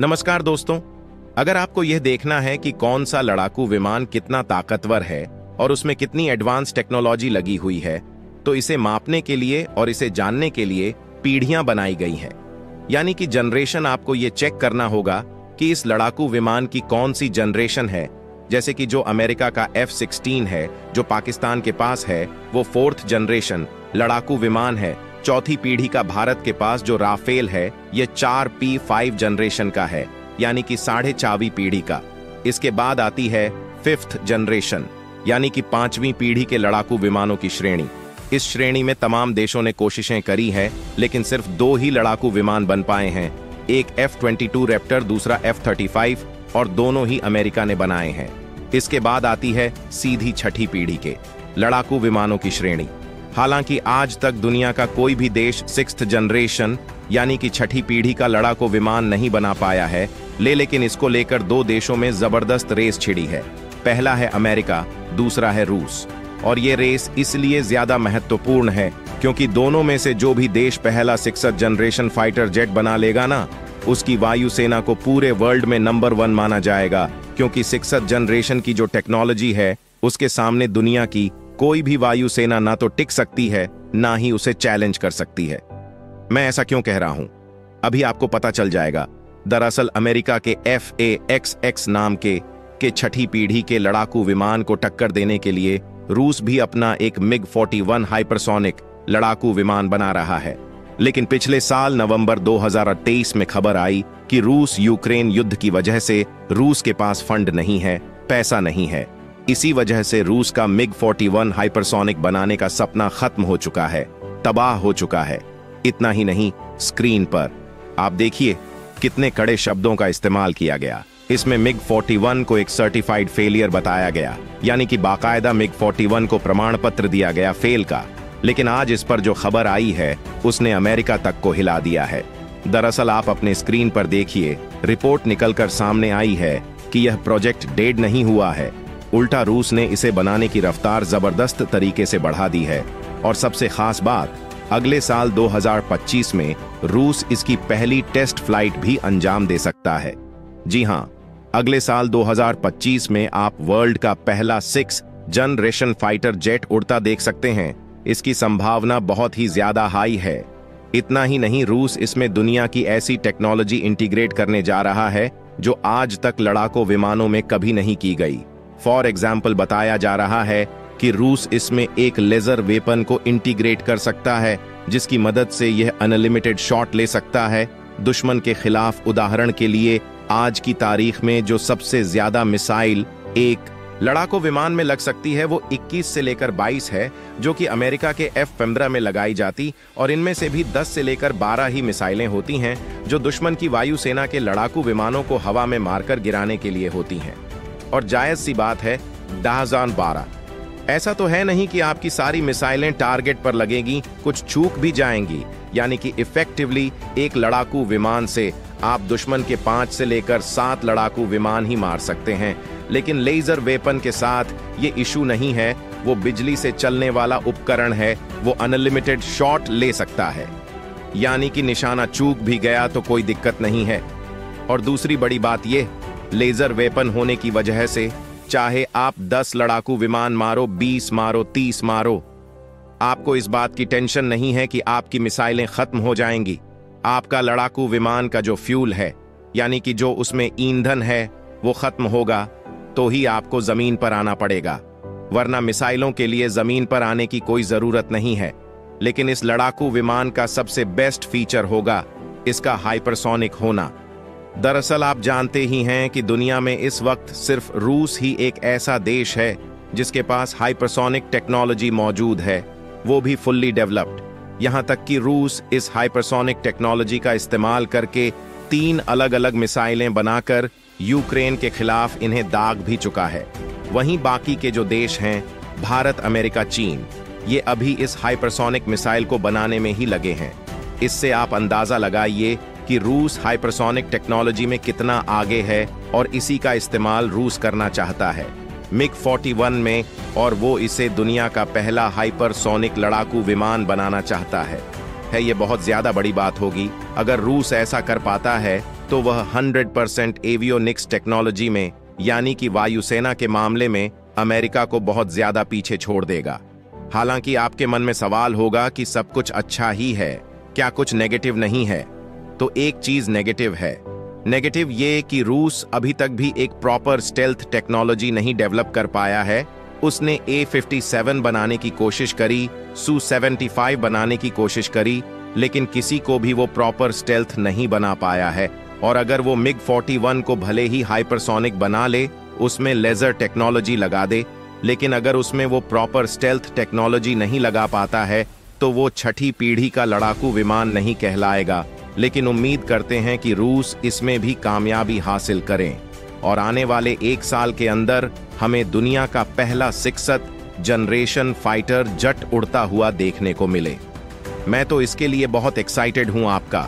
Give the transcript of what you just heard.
नमस्कार दोस्तों, अगर आपको यह देखना है कि कौन सा लड़ाकू विमान कितना ताकतवर है और उसमें कितनी एडवांस टेक्नोलॉजी लगी हुई है तो इसे मापने के लिए और इसे जानने के लिए पीढ़ियाँ बनाई गई हैं। यानी कि जनरेशन आपको ये चेक करना होगा कि इस लड़ाकू विमान की कौन सी जनरेशन है। जैसे कि जो अमेरिका का एफ़ सिक्सटीन है, जो पाकिस्तान के पास है, वो फोर्थ जनरेशन लड़ाकू विमान है। चौथी पीढ़ी का भारत के पास जो राफेल है, ये चार पी फाइव जनरेशन का है, यानी कि साढ़े चावी पीढ़ी का। इसके बाद आती है फिफ्थ जनरेशन, यानी कि पांचवी पीढ़ी के लड़ाकू विमानों की श्रेणी। इस श्रेणी में तमाम देशों ने कोशिशें करी है, लेकिन सिर्फ़ दो ही लड़ाकू विमान बन पाए हैं, एक एफ़ ट्वेंटी टू रेप्टर, दूसरा एफ़ थर्टी फाइव, और दोनों ही अमेरिका ने बनाए हैं। इसके बाद आती है सीधी छठी पीढ़ी के, लड़ाकू विमानों की श्रेणी। हालाँकि आज तक दुनिया का कोई भी देश सिक्स जनरेशन, यानी कि छठी पीढ़ी का लड़ाकू विमान नहीं बना पाया है, ले लेकिन इसको लेकर दो देशों में ज़बरदस्त रेस छिड़ी है। पहला है अमेरिका, दूसरा है रूस। और ये रेस इसलिए ज़्यादा महत्वपूर्ण है, क्योंकि दोनों में से जो भी देश पहला सिक्सत जनरेशन फाइटर जेट बना लेगा ना, उसकी वायुसेना को पूरे वर्ल्ड में नंबर वन माना जाएगा, क्योंकि सिक्सत जनरेशन की जो टेक्नोलॉजी है, उसके सामने दुनिया की कोई भी वायुसेना ना तो टिक सकती है, ना ही उसे चैलेंज कर सकती है। मैं ऐसा क्यों कह रहा हूँ? अभी आपको पता चल जाएगा। दरअसल अमेरिका के एफ़ ए एक्स एक्स नाम के के छठी पीढ़ी के लड़ाकू विमान को टक्कर देने के लिए रूस भी अपना एक मिग 41 हाइपरसोनिक लड़ाकू विमान बना रहा है। लेकिन पिछले साल नवंबर 2023 में खबर आई कि रूस यूक्रेन युद्ध की वजह से रूस के पास फंड नहीं है, पैसा नहीं है। इसी वजह से रूस का मिग 41 हाइपरसोनिक बनाने का सपना खत्म हो चुका है, तबाह हो चुका है। इतना ही नहीं, स्क्रीन पर। आप देखिए, कितने कड़े शब्दों का इस्तेमाल किया गया। इसमें मिग 41 को एक सर्टिफाइड फेलियर बताया गया, यानी कि बाकायदा मिग 41 को प्रमाण पत्र दिया गया फेल का। लेकिन आज इस पर जो खबर आई है, उसने अमेरिका तक को हिला दिया है। दरअसल आप अपने स्क्रीन पर देखिए, रिपोर्ट निकलकर सामने आई है कि यह प्रोजेक्ट डेड नहीं हुआ है। उल्टा रूस ने इसे बनाने की रफ्तार ज़बरदस्त तरीके से बढ़ा दी है। और सबसे खास बात, अगले साल 2025 में रूस इसकी पहली टेस्ट फ़्लाइट भी अंजाम दे सकता है। जी हाँ, अगले साल 2025 में आप वर्ल्ड का पहला सिक्स जनरेशन फाइटर जेट उड़ता देख सकते हैं। इसकी संभावना बहुत ही ज़्यादा हाई है। इतना ही नहीं, रूस इसमें दुनिया की ऐसी टेक्नोलॉजी इंटीग्रेट करने जा रहा है, जो आज तक लड़ाकू विमानों में कभी नहीं की गई। फॉर एग्ज़ाम्पल बताया जा रहा है कि रूस इसमें एक लेजर वेपन को इंटीग्रेट कर सकता है, जिसकी मदद से यह अनलिमिटेड शॉट ले सकता है। दुश्मन के खिलाफ उदाहरण के लिए, आज की तारीख में जो सबसे ज़्यादा मिसाइल, एक लड़ाकू विमान में लग सकती है, वो 21 से लेकर 22 है, जो कि अमेरिका के एफ़ पंद्रह में लगाई जाती, और इनमें से भी 10 से लेकर 12 ही मिसाइलें होती हैं, जो दुश्मन की वायुसेना के लड़ाकू विमानों को हवा में मारकर गिराने के लिए होती हैं। और जायज़ सी बात है, दाहजान बारह। ऐसा तो है नहीं कि आपकी सारी मिसाइलें टारगेट पर लगेंगी, कुछ चूक भी जाएँगी, यानी कि इफेक्टिवली एक लड़ाकू विमान से आप दुश्मन के पाँच से लेकर सात लड़ाकू विमान ही मार सकते हैं, लेकिन लेजर वेपन के साथ ये इशू नहीं है, वो बिजली से चलने वाला उपकरण है, वो अनलिमिटेड शॉट ले सकता है। यानी कि निशाना चूक भी गया तो कोई दिक्कत नहीं है। और दूसरी बड़ी बात यह लेजर वेपन होने की वजह से, चाहे आप दस लड़ाकू विमान मारो, बीस मारो, तीस मारो, आपको इस बात की टेंशन नहीं है कि आपकी मिसाइलें खत्म हो जाएँगी। आपका लड़ाकू विमान का जो फ्यूल है, यानी कि जो उसमें ईंधन है, वो खत्म होगा तो ही आपको ज़मीन पर आना पड़ेगा। वरना मिसाइलों के लिए ज़मीन पर आने की कोई ज़रूरत नहीं है। लेकिन इस लड़ाकू विमान का सबसे बेस्ट फीचर होगा, इसका हाइपरसोनिक होना। दरअसल आप जानते ही हैं कि दुनिया में इस वक्त सिर्फ़ रूस ही एक ऐसा देश है, जिसके पास हाइपरसोनिक टेक्नोलॉजी मौजूद है। वो भी फुल्ली डेवलप्ड। यहाँ तक कि रूस इस हाइपरसोनिक टेक्नोलॉजी का इस्तेमाल करके तीन अलग अलग मिसाइलें बनाकर यूक्रेन के खिलाफ इन्हें दाग भी चुका है। वहीं बाकी के जो देश हैं, भारत, अमेरिका, चीन, ये अभी इस हाइपरसोनिक मिसाइल को बनाने में ही लगे हैं। इससे आप अंदाज़ा लगाइए कि रूस हाइपरसोनिक टेक्नोलॉजी में कितना आगे है और इसी का इस्तेमाल रूस करना चाहता है। मिग 41 में और वो इसे दुनिया का पहला हाइपरसोनिक लड़ाकू विमान बनाना चाहता है। है, ये बहुत ज़्यादा बड़ी बात होगी। अगर रूस ऐसा कर पाता है तो वह 100 परसेंट एवियोनिक्स टेक्नोलॉजी में, यानी कि वायुसेना के मामले में, अमेरिका को बहुत ज़्यादा पीछे छोड़ देगा। हालाँकि आपके मन में सवाल होगा कि सब कुछ अच्छा ही है, क्या कुछ नेगेटिव नहीं है। तो एक चीज़ नेगेटिव है। नेगेटिव ये कि रूस अभी तक भी एक प्रॉपर स्टेल्थ टेक्नोलॉजी नहीं डेवलप कर पाया है। उसने ए फिफ्टी सेवन बनाने की कोशिश करी सू सेवेंटी फाइव बनाने की कोशिश करी, लेकिन किसी को भी वो प्रॉपर स्टेल्थ नहीं बना पाया है। और अगर वो मिग 41 को भले ही हाइपरसोनिक बना ले, उसमें लेजर टेक्नोलॉजी लगा दे, लेकिन अगर उसमें वो प्रॉपर स्टेल्थ टेक्नोलॉजी नहीं लगा पाता है तो वो छठी पीढ़ी का लड़ाकू विमान नहीं कहलाएगा। लेकिन उम्मीद करते हैं कि रूस इसमें भी कामयाबी हासिल करें। और आने वाले एक साल के अंदर हमें दुनिया का पहला सिक्सत जनरेशन फाइटर जट उड़ता हुआ देखने को मिले। मैं तो इसके लिए बहुत एक्साइटेड हूँ आपका।